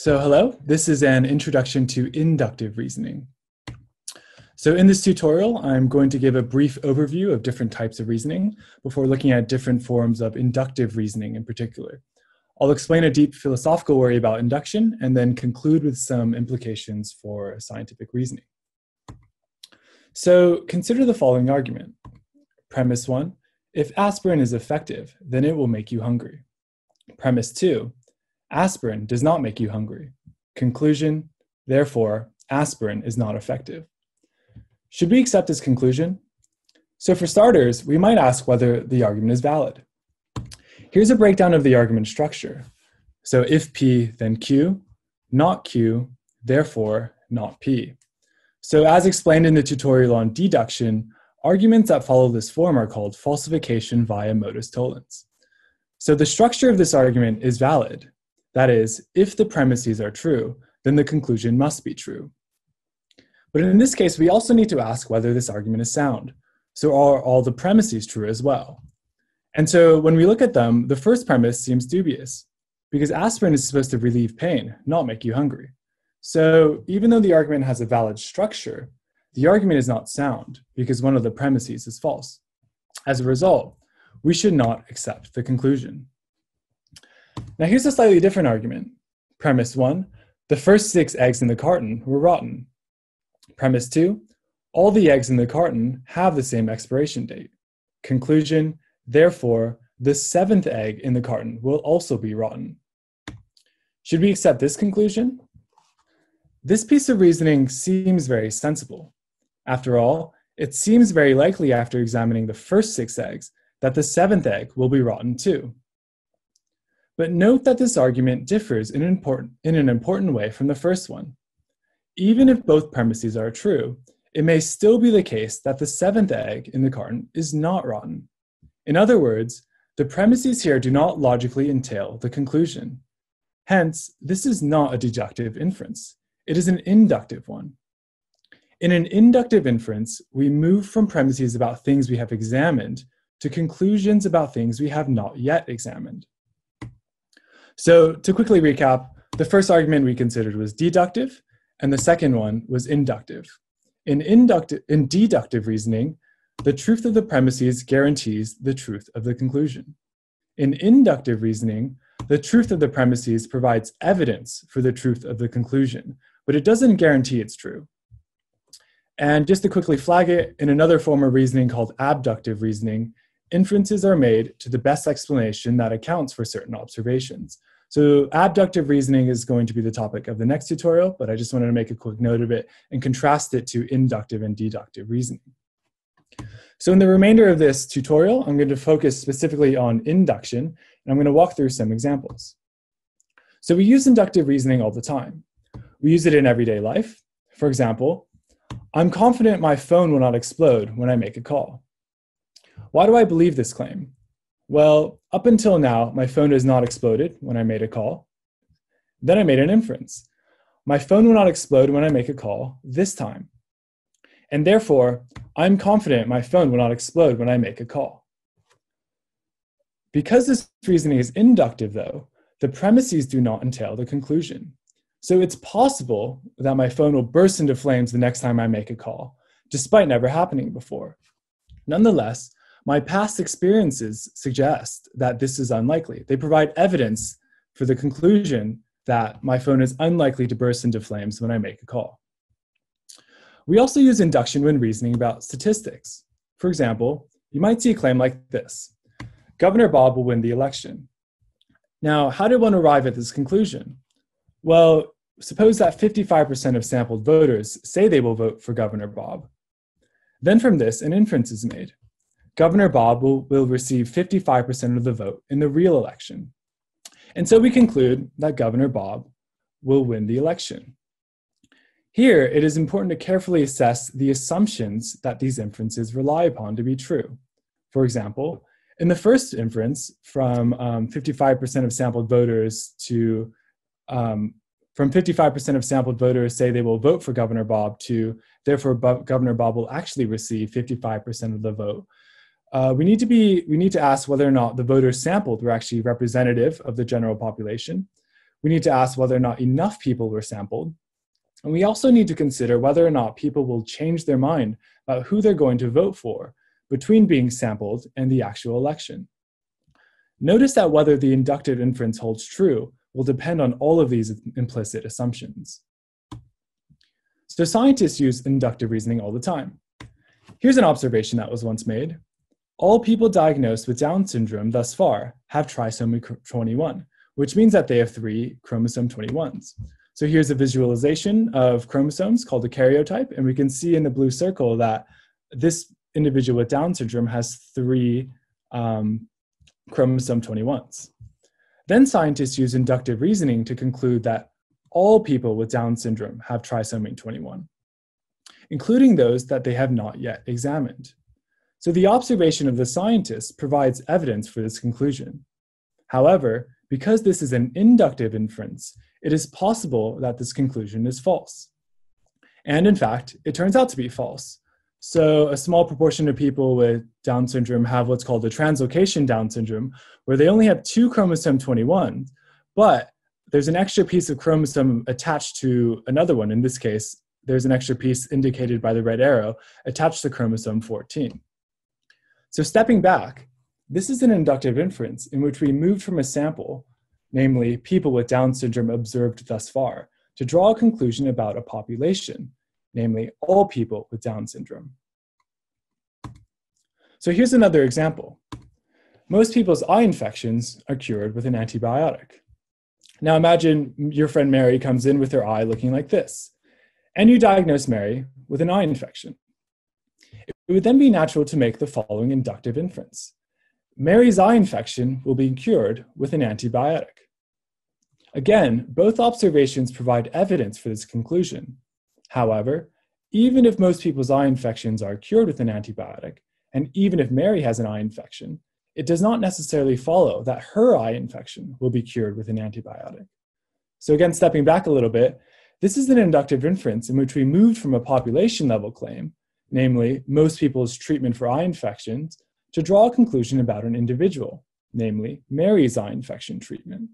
So hello, this is an introduction to inductive reasoning. So in this tutorial, I'm going to give a brief overview of different types of reasoning before looking at different forms of inductive reasoning in particular. I'll explain a deep philosophical worry about induction and then conclude with some implications for scientific reasoning. So consider the following argument. Premise one, if aspirin is effective, then it will make you hungry. Premise two, Aspirin does not make you hungry. Conclusion, therefore, aspirin is not effective. Should we accept this conclusion? So, for starters, we might ask whether the argument is valid. Here's a breakdown of the argument structure. So, if P, then Q, not Q, therefore not P. So, as explained in the tutorial on deduction, arguments that follow this form are called falsification via modus tollens. So, the structure of this argument is valid, that is, if the premises are true, then the conclusion must be true. But in this case, we also need to ask whether this argument is sound. So are all the premises true as well? And so when we look at them, the first premise seems dubious because aspirin is supposed to relieve pain, not make you hungry. So even though the argument has a valid structure, the argument is not sound because one of the premises is false. As a result, we should not accept the conclusion. Now, here's a slightly different argument. Premise one the first six eggs in the carton were rotten. Premise two all the eggs in the carton have the same expiration date. Conclusion therefore, the seventh egg in the carton will also be rotten. Should we accept this conclusion? This piece of reasoning seems very sensible. After all, it seems very likely after examining the first six eggs that the seventh egg will be rotten too. But note that this argument differs in, important, in an important way from the first one. Even if both premises are true, it may still be the case that the seventh egg in the carton is not rotten. In other words, the premises here do not logically entail the conclusion. Hence, this is not a deductive inference. It is an inductive one. In an inductive inference, we move from premises about things we have examined to conclusions about things we have not yet examined. So to quickly recap, the first argument we considered was deductive, and the second one was inductive. In, inductive, in deductive reasoning, the truth of the premises guarantees the truth of the conclusion. In inductive reasoning, the truth of the premises provides evidence for the truth of the conclusion, but it doesn't guarantee it's true. And just to quickly flag it, in another form of reasoning called abductive reasoning, inferences are made to the best explanation that accounts for certain observations. So abductive reasoning is going to be the topic of the next tutorial, but I just wanted to make a quick note of it and contrast it to inductive and deductive reasoning. So in the remainder of this tutorial, I'm going to focus specifically on induction, and I'm going to walk through some examples. So we use inductive reasoning all the time. We use it in everyday life. For example, I'm confident my phone will not explode when I make a call. Why do I believe this claim? Well, up until now, my phone has not exploded when I made a call. Then I made an inference. My phone will not explode when I make a call this time. And therefore, I'm confident my phone will not explode when I make a call. Because this reasoning is inductive, though, the premises do not entail the conclusion. So it's possible that my phone will burst into flames the next time I make a call, despite never happening before. Nonetheless, my past experiences suggest that this is unlikely. They provide evidence for the conclusion that my phone is unlikely to burst into flames when I make a call. We also use induction when reasoning about statistics. For example, you might see a claim like this Governor Bob will win the election. Now, how did one arrive at this conclusion? Well, suppose that 55% of sampled voters say they will vote for Governor Bob. Then from this, an inference is made. Governor Bob will, will receive 55% of the vote in the real election. And so we conclude that Governor Bob will win the election. Here, it is important to carefully assess the assumptions that these inferences rely upon to be true. For example, in the first inference, from um, 55% of sampled voters to um, from 55% of sampled voters say they will vote for Governor Bob to therefore Governor Bob will actually receive 55% of the vote uh, we need to be we need to ask whether or not the voters sampled were actually representative of the general population. we need to ask whether or not enough people were sampled. And we also need to consider whether or not people will change their mind about who they're going to vote for between being sampled and the actual election. Notice that whether the inductive inference holds true will depend on all of these implicit assumptions. So scientists use inductive reasoning all the time. Here's an observation that was once made. All people diagnosed with Down syndrome thus far have trisomy 21, which means that they have three chromosome 21s. So here's a visualization of chromosomes called a karyotype, and we can see in the blue circle that this individual with Down syndrome has three um, chromosome 21s. Then scientists use inductive reasoning to conclude that all people with Down syndrome have trisomy 21, including those that they have not yet examined. So the observation of the scientists provides evidence for this conclusion. However, because this is an inductive inference, it is possible that this conclusion is false. And in fact, it turns out to be false. So, a small proportion of people with Down syndrome have what's called a translocation Down syndrome, where they only have two chromosome 21, but there's an extra piece of chromosome attached to another one. In this case, there's an extra piece indicated by the red arrow attached to chromosome 14. So, stepping back, this is an inductive inference in which we moved from a sample, namely people with Down syndrome observed thus far, to draw a conclusion about a population namely all people with Down syndrome. So here's another example. Most people's eye infections are cured with an antibiotic. Now imagine your friend Mary comes in with her eye looking like this, and you diagnose Mary with an eye infection. It would then be natural to make the following inductive inference. Mary's eye infection will be cured with an antibiotic. Again, both observations provide evidence for this conclusion, However, even if most people's eye infections are cured with an antibiotic, and even if Mary has an eye infection, it does not necessarily follow that her eye infection will be cured with an antibiotic. So, again, stepping back a little bit, this is an inductive inference in which we moved from a population level claim, namely most people's treatment for eye infections, to draw a conclusion about an individual, namely Mary's eye infection treatment.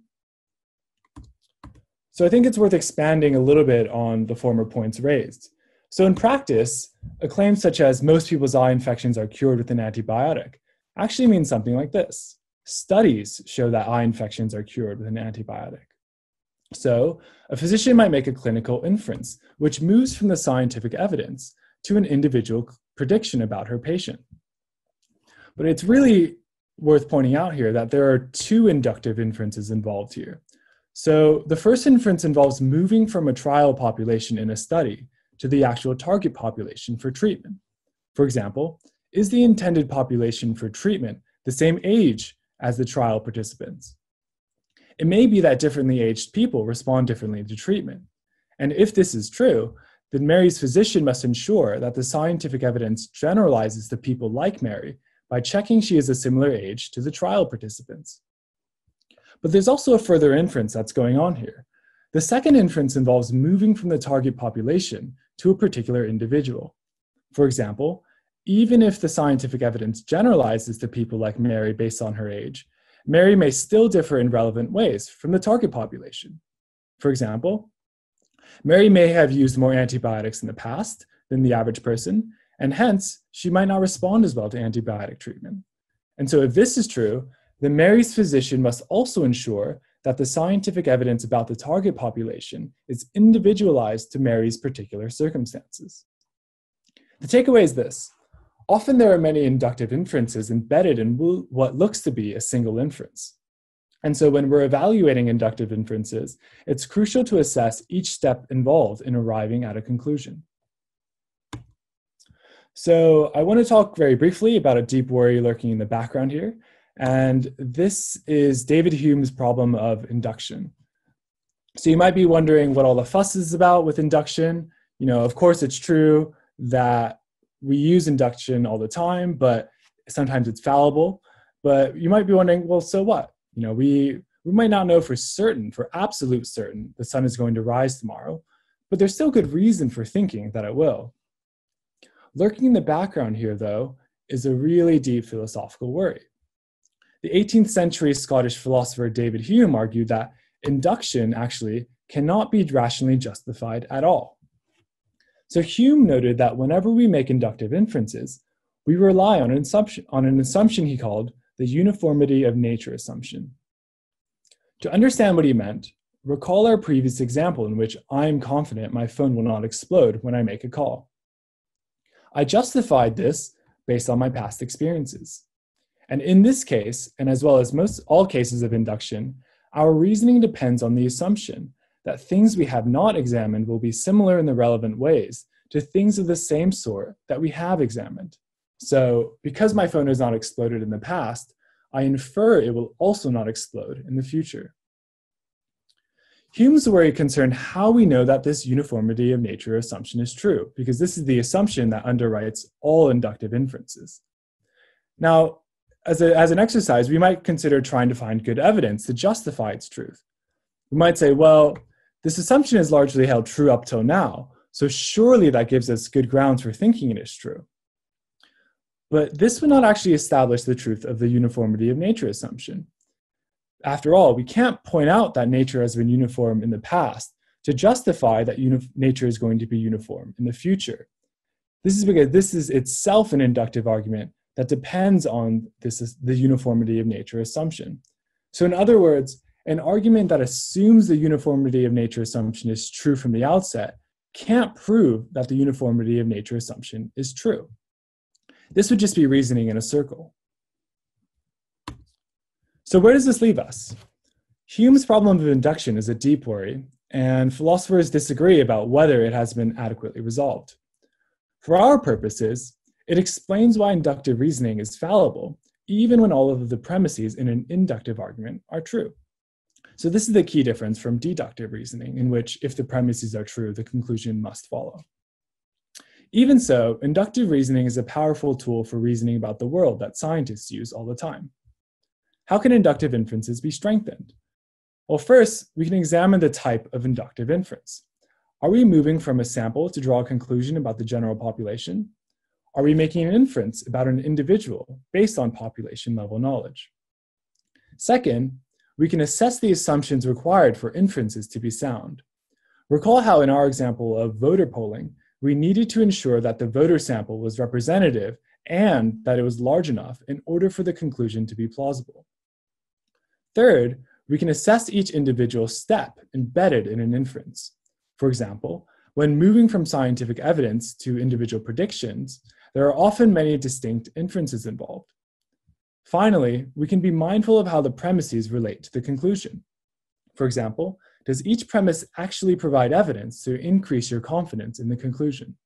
So I think it's worth expanding a little bit on the former points raised. So in practice, a claim such as most people's eye infections are cured with an antibiotic actually means something like this. Studies show that eye infections are cured with an antibiotic. So, a physician might make a clinical inference, which moves from the scientific evidence to an individual prediction about her patient. But it's really worth pointing out here that there are two inductive inferences involved here. So the first inference involves moving from a trial population in a study to the actual target population for treatment. For example, is the intended population for treatment the same age as the trial participants? It may be that differently aged people respond differently to treatment. And if this is true, then Mary's physician must ensure that the scientific evidence generalizes to people like Mary by checking she is a similar age to the trial participants. But there's also a further inference that's going on here. The second inference involves moving from the target population to a particular individual. For example, even if the scientific evidence generalizes to people like Mary based on her age, Mary may still differ in relevant ways from the target population. For example, Mary may have used more antibiotics in the past than the average person, and hence she might not respond as well to antibiotic treatment. And so, if this is true, then Mary's physician must also ensure that the scientific evidence about the target population is individualized to Mary's particular circumstances. The takeaway is this often there are many inductive inferences embedded in what looks to be a single inference. And so when we're evaluating inductive inferences, it's crucial to assess each step involved in arriving at a conclusion. So I want to talk very briefly about a deep worry lurking in the background here, and this is David Hume's problem of induction. So you might be wondering what all the fuss is about with induction. You know, of course, it's true that we use induction all the time, but sometimes it's fallible. But you might be wondering, well, so what? You know, we we might not know for certain, for absolute certain, the sun is going to rise tomorrow, but there's still good reason for thinking that it will. Lurking in the background here, though, is a really deep philosophical worry. The 18th century Scottish philosopher David Hume argued that induction actually cannot be rationally justified at all. So Hume noted that whenever we make inductive inferences, we rely on an assumption, on an assumption he called the uniformity of nature assumption. To understand what he meant, recall our previous example in which I am confident my phone will not explode when I make a call. I justified this based on my past experiences. And in this case, and as well as most all cases of induction, our reasoning depends on the assumption that things we have not examined will be similar in the relevant ways to things of the same sort that we have examined. So, because my phone has not exploded in the past, I infer it will also not explode in the future. Hume's worry concerned how we know that this uniformity of nature assumption is true, because this is the assumption that underwrites all inductive inferences. Now, as, a, as an exercise, we might consider trying to find good evidence to justify its truth. We might say, well, this assumption is largely held true up till now, so surely that gives us good grounds for thinking it is true. But this would not actually establish the truth of the uniformity of nature assumption. After all, we can't point out that nature has been uniform in the past to justify that uni- nature is going to be uniform in the future. This is because this is itself an inductive argument that depends on this the uniformity of nature assumption. So in other words, an argument that assumes the uniformity of nature assumption is true from the outset can't prove that the uniformity of nature assumption is true. This would just be reasoning in a circle. So, where does this leave us? Hume's problem of induction is a deep worry, and philosophers disagree about whether it has been adequately resolved. For our purposes, it explains why inductive reasoning is fallible, even when all of the premises in an inductive argument are true. So, this is the key difference from deductive reasoning, in which if the premises are true, the conclusion must follow. Even so, inductive reasoning is a powerful tool for reasoning about the world that scientists use all the time. How can inductive inferences be strengthened? Well, first, we can examine the type of inductive inference. Are we moving from a sample to draw a conclusion about the general population? Are we making an inference about an individual based on population level knowledge? Second, we can assess the assumptions required for inferences to be sound. Recall how in our example of voter polling, we needed to ensure that the voter sample was representative and that it was large enough in order for the conclusion to be plausible. Third, we can assess each individual step embedded in an inference. For example, when moving from scientific evidence to individual predictions, there are often many distinct inferences involved. Finally, we can be mindful of how the premises relate to the conclusion. For example, does each premise actually provide evidence to increase your confidence in the conclusion?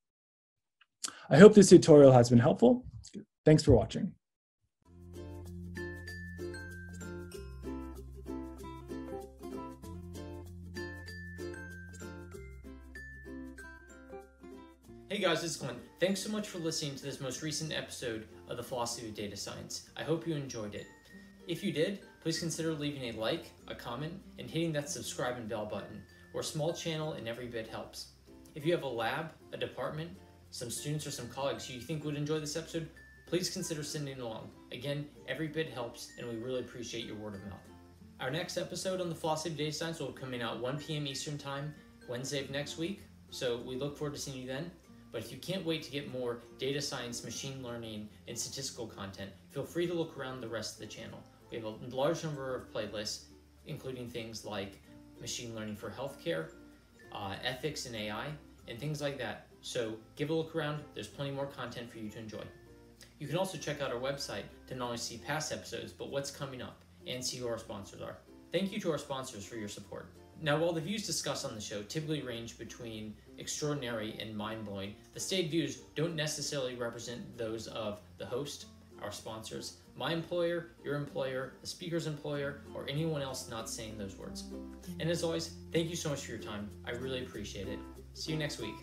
I hope this tutorial has been helpful. Thanks for watching. Hey guys, it's Glen. Thanks so much for listening to this most recent episode of the Philosophy of Data Science. I hope you enjoyed it. If you did, please consider leaving a like, a comment, and hitting that subscribe and bell button. We're a small channel and every bit helps. If you have a lab, a department, some students, or some colleagues who you think would enjoy this episode, please consider sending along. Again, every bit helps, and we really appreciate your word of mouth. Our next episode on the Philosophy of Data Science will be coming out 1 p.m. Eastern Time, Wednesday of next week. So we look forward to seeing you then. But if you can't wait to get more data science, machine learning, and statistical content, feel free to look around the rest of the channel. We have a large number of playlists, including things like machine learning for healthcare, uh, ethics and AI, and things like that. So give a look around, there's plenty more content for you to enjoy. You can also check out our website to not only see past episodes, but what's coming up and see who our sponsors are. Thank you to our sponsors for your support. Now, while the views discussed on the show typically range between extraordinary and mind blowing, the stated views don't necessarily represent those of the host, our sponsors, my employer, your employer, the speaker's employer, or anyone else not saying those words. And as always, thank you so much for your time. I really appreciate it. See you next week.